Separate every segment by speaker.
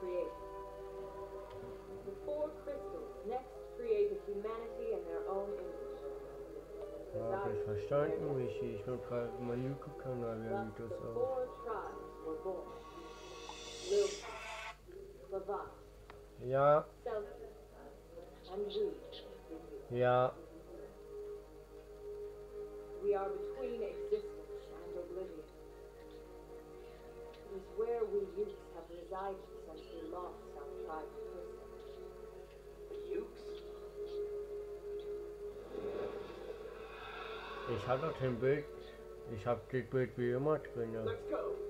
Speaker 1: created. The four crystals next created humanity in their own image.
Speaker 2: Habe ich verstanden, Michi.
Speaker 1: We are between existence and oblivion. It is where we youths have resided lost outside the prison.
Speaker 3: The Ukes.
Speaker 2: Ich habe noch den Bild. Ich habe das Bild wie immer.
Speaker 3: Let's go.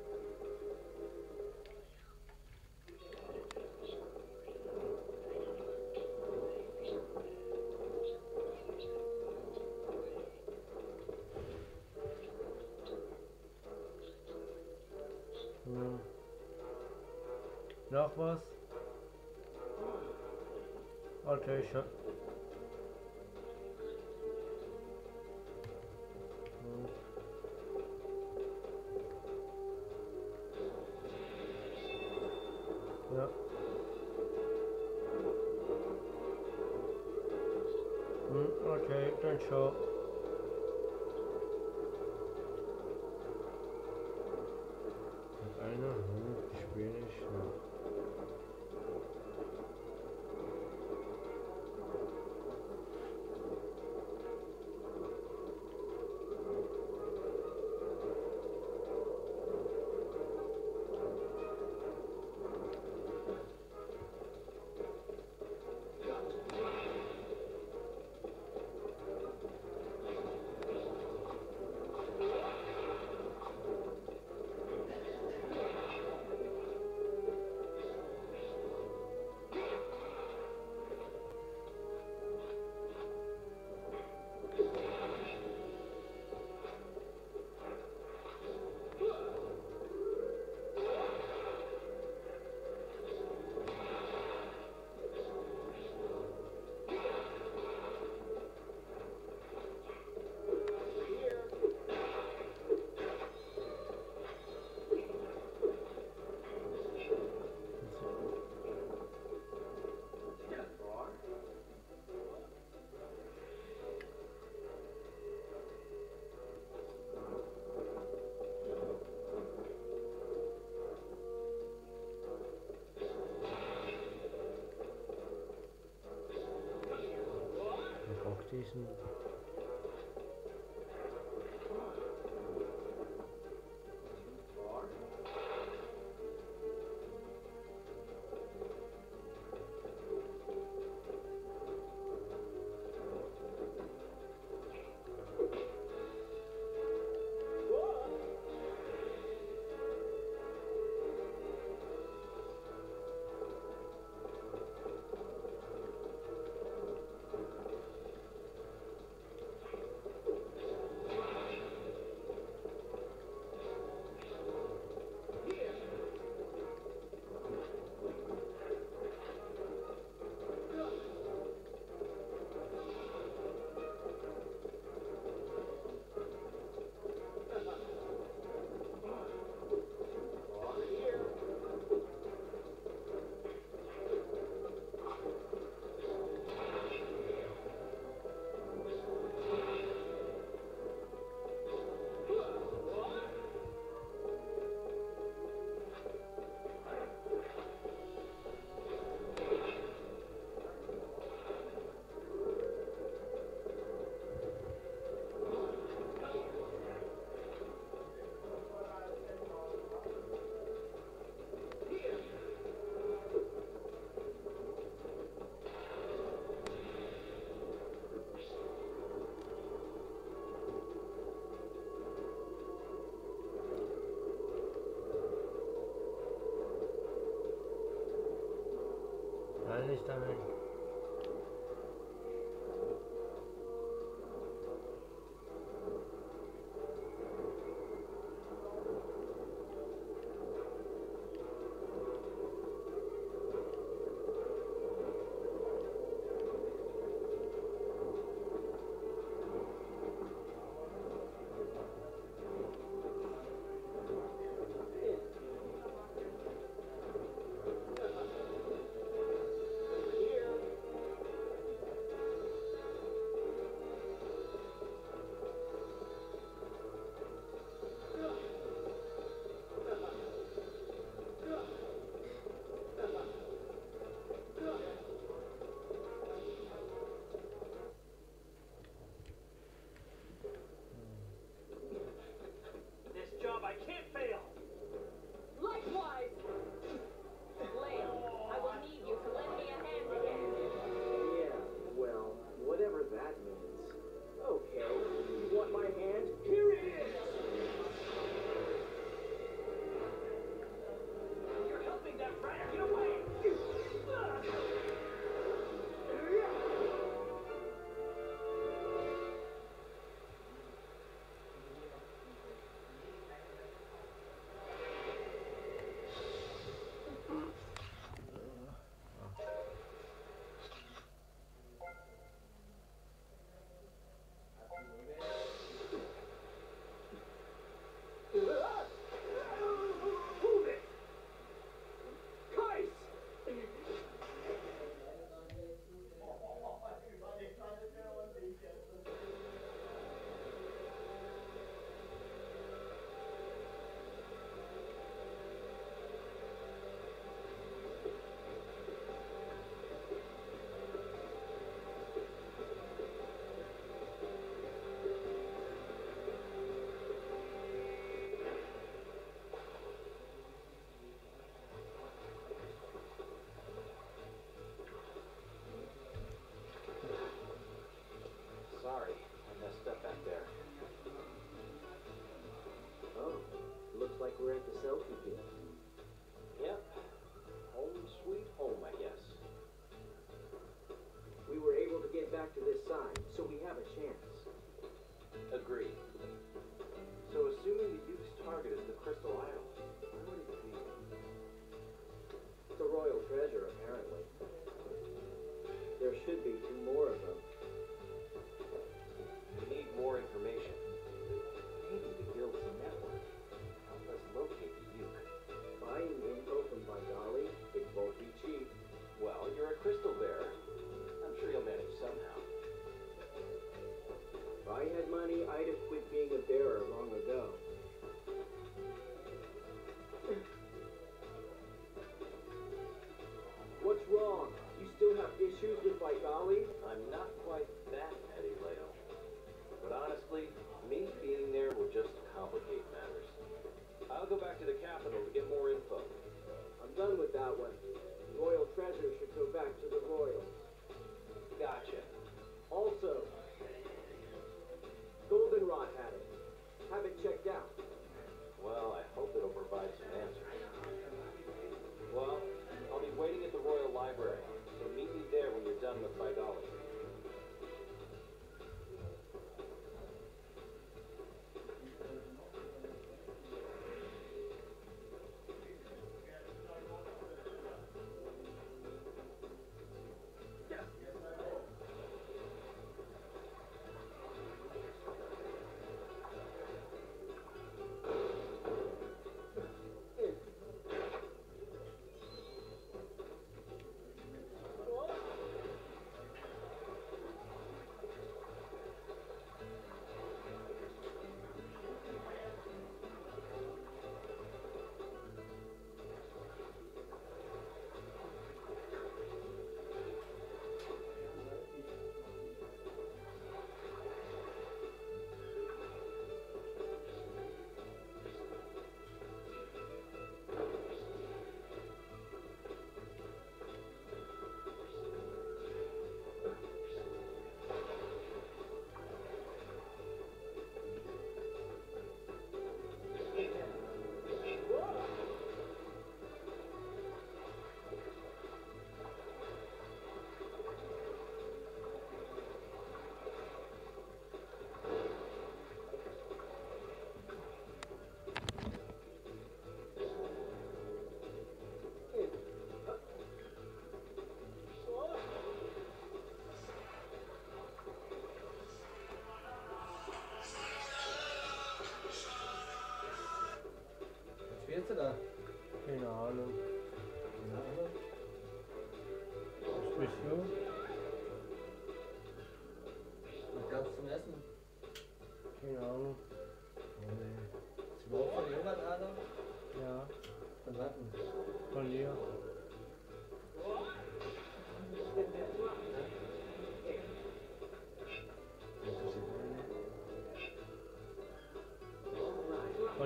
Speaker 2: Yep. Mm, okay,
Speaker 3: don't show. Jason. time. There
Speaker 4: should be two more of them.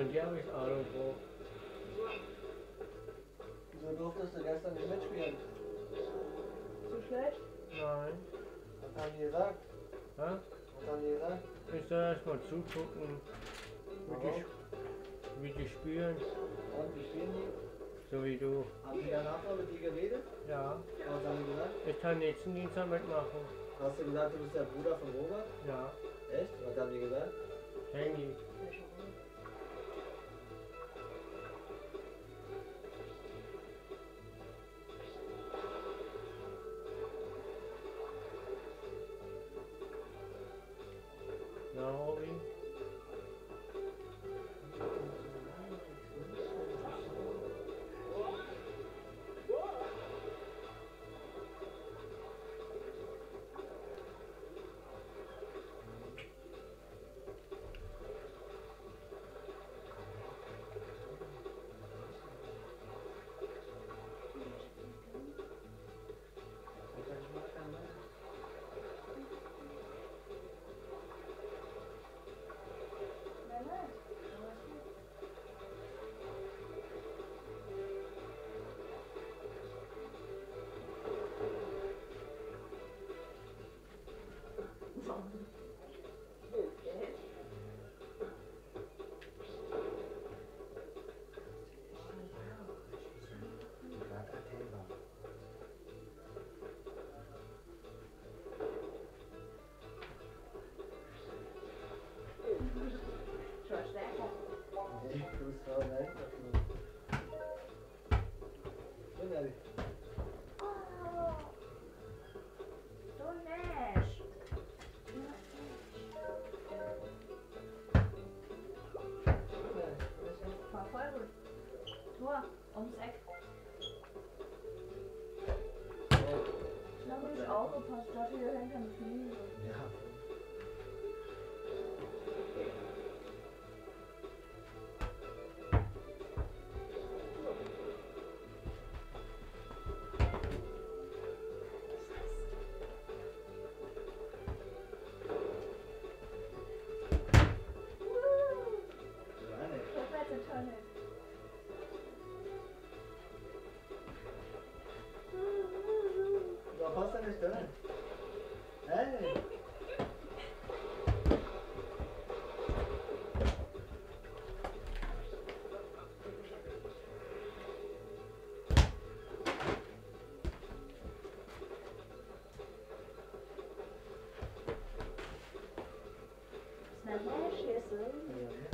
Speaker 5: Von
Speaker 6: dir habe ich Ahnung, Bro.
Speaker 5: Wieso durftest du gestern nicht mitspielen?
Speaker 7: Zu schlecht?
Speaker 6: Nein.
Speaker 5: Was haben die gesagt?
Speaker 6: Hä?
Speaker 5: Was haben die gesagt?
Speaker 6: Ich soll erst mal zugucken, wie die, wie die spielen,
Speaker 5: Und wie spielen die?
Speaker 6: so wie du.
Speaker 5: Haben die danach noch mit dir geredet?
Speaker 6: Ja,
Speaker 5: Was haben die gesagt?
Speaker 6: ich kann nächsten Dienstag mitmachen.
Speaker 5: Hast du gesagt, du bist der Bruder von Robert?
Speaker 6: Ja,
Speaker 5: Echt? Was haben die gesagt?
Speaker 6: Handy.
Speaker 2: Thank you. Bye.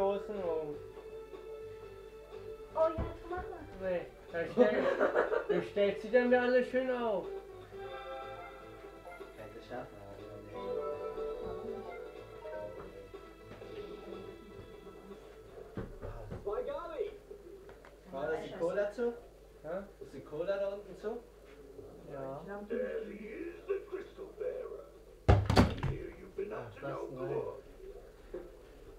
Speaker 2: Dosen um.
Speaker 8: Oh ja, mach mal!
Speaker 2: Nee, dann stell, du stellst sie dann wieder alle schön auf.
Speaker 5: Du schaffen! War das die Cola zu?
Speaker 2: Ja?
Speaker 5: Ist die Cola da unten zu?
Speaker 2: Ja.
Speaker 6: There he is, the crystal bearer. Here you've been up to no
Speaker 5: was denn,
Speaker 6: good.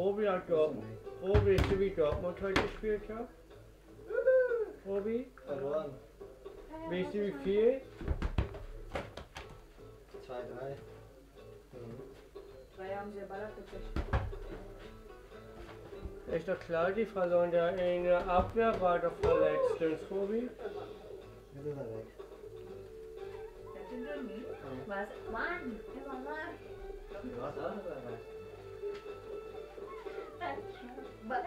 Speaker 2: Robi hat Dortmund. Robi, du wie Dortmund heute gespielt hat? Robi?
Speaker 5: Verloren.
Speaker 2: Weißt du wie viel?
Speaker 5: 2, 3.
Speaker 8: Zwei haben sie Baller gekriegt.
Speaker 2: Ist doch klar, die verloren. Der in der Abwehr war doch verletzt, stimmt's, Robi?
Speaker 5: Jetzt ist er weg.
Speaker 8: Das sind wir nie. Was? Mann, immer mal.
Speaker 5: Du hast
Speaker 8: but